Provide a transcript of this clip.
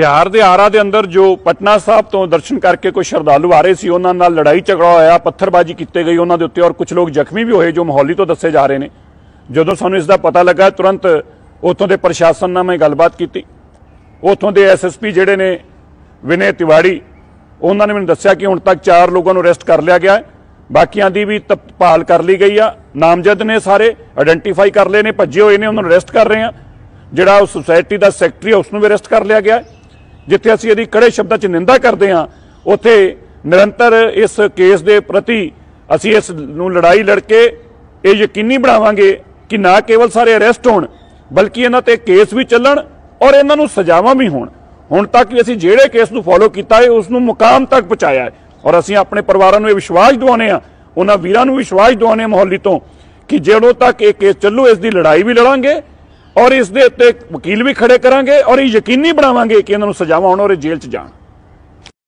ਬਿਹਾਰ ਦੇ ਆਰਾ ਦੇ ਅੰਦਰ ਜੋ ਪਟਨਾ ਸਾਹਿਬ ਤੋਂ ਦਰਸ਼ਨ ਕਰਕੇ ਕੋਈ ਸ਼ਰਧਾਲੂ ਆ ਰਹੇ ਸੀ, ਉਹਨਾਂ ਨਾਲ ਲੜਾਈ ਝਗੜਾ ਹੋਇਆ, ਪੱਥਰਬਾਜ਼ੀ ਕੀਤੇ ਗਈ ਉਹਨਾਂ ਦੇ ਉੱਤੇ ਔਰ ਕੁਝ ਲੋਕ ਜ਼ਖਮੀ ਵੀ ਹੋਏ ਜੋ ਮਾਹੌਲੀ ਤੋਂ ਦੱਸੇ ਜਾ ਰਹੇ ਨੇ। ਜਦੋਂ ਸਾਨੂੰ ਇਸ ਦਾ ਪਤਾ ਲੱਗਾ, ਤੁਰੰਤ ਉੱਥੋਂ ਦੇ ਪ੍ਰਸ਼ਾਸਨ ਨਾਲ ਮੈਂ ਗੱਲਬਾਤ ਕੀਤੀ। ਉੱਥੋਂ ਦੇ ਐਸਐਸਪੀ ਜਿਹੜੇ ਨੇ, ਵਿਨੇ ਤਿਵਾੜੀ, ਉਹਨਾਂ ਨੇ ਮੈਨੂੰ ਦੱਸਿਆ ਕਿ ਹੁਣ ਤੱਕ 4 ਲੋਕਾਂ ਨੂੰ ਅਰੈਸਟ ਕਰ ਲਿਆ ਗਿਆ ਹੈ। ਬਾਕੀਆਂ ਦੀ ਵੀ ਤਪਾਲ ਕਰ ਲਈ ਗਈ ਆ। ਨਾਮਜ਼ਦ ਨੇ ਸਾਰੇ ਆਇਡੈਂਟੀਫਾਈ ਕਰ ਲਏ ਨੇ, ਭੱਜੇ ਹੋਏ ਨੇ, ਉਹਨਾਂ ਨੂੰ ਅਰੈਸਟ ਕਰ ਰਹੇ ਆ। ਜਿਹੜਾ ਉਹ ਸੁਸਾਇਟੀ ਦਾ ਸੈਕਟਰੀ ਉਸ ਨੂੰ ਵੀ ਅਰੈਸਟ ਕਰ ਲਿਆ ਗਿਆ ਹੈ। ਜਿੱਥੇ ਅਸੀਂ ਇਹਦੀ ਕੜੇ ਸ਼ਬਦਾਂ 'ਚ ਨਿੰਦਾ ਕਰਦੇ ਹਾਂ, ਉੱਥੇ ਨਿਰੰਤਰ ਇਸ ਕੇਸ ਦੇ ਪ੍ਰਤੀ ਅਸੀਂ ਇਸ ਨੂੰ ਲੜਾਈ ਲੜ ਕੇ ਇਹ ਯਕੀਨੀ ਬਣਾਵਾਂਗੇ ਕਿ ਨਾ ਕੇਵਲ ਸਾਰੇ ਅਰੈਸਟ ਹੋਣ, ਬਲਕਿ ਇਹਨਾਂ ਤੇ ਕੇਸ ਵੀ ਚੱਲਣ ਔਰ ਇਹਨਾਂ ਨੂੰ ਸਜ਼ਾਵਾਂ ਵੀ ਹੋਣ। ਹੁਣ ਤੱਕ ਵੀ ਅਸੀਂ ਜਿਹੜੇ ਕੇਸ ਨੂੰ ਫੋਲੋ ਕੀਤਾ ਹੈ, ਉਸ ਨੂੰ ਮੁਕਾਮ ਤੱਕ ਪਹੁੰਚਾਇਆ ਹੈ। ਔਰ ਅਸੀਂ ਆਪਣੇ ਪਰਿਵਾਰਾਂ ਨੂੰ ਇਹ ਵਿਸ਼ਵਾਸ ਦਿਵਾਉਂਦੇ ਆ ਉਹਨਾਂ ਵੀਰਾਂ ਨੂੰ ਵਿਸ਼ਵਾਸ ਦਿਵਾਉਂਦੇ ਹਾਂ ਮੁਹੱਲੀ ਤੋਂ ਕਿ ਜਦੋਂ ਤੱਕ ਇਹ ਕੇਸ ਚੱਲੂ, ਇਸ ਦੀ ਲੜਾਈ ਵੀ ਲੜਾਂਗੇ ਔਰ ਇਸ ਦੇ ਉੱਤੇ ਵਕੀਲ ਵੀ ਖੜੇ ਕਰਾਂਗੇ ਔਰ ਇਹ ਯਕੀਨੀ ਬਣਾਵਾਂਗੇ ਕਿ ਇਹਨਾਂ ਨੂੰ ਸਜ਼ਾਵਾਂ ਹੋਣ ਔਰ ਇਹ ਜੇਲ੍ਹ 'ਚ ਜਾਣ।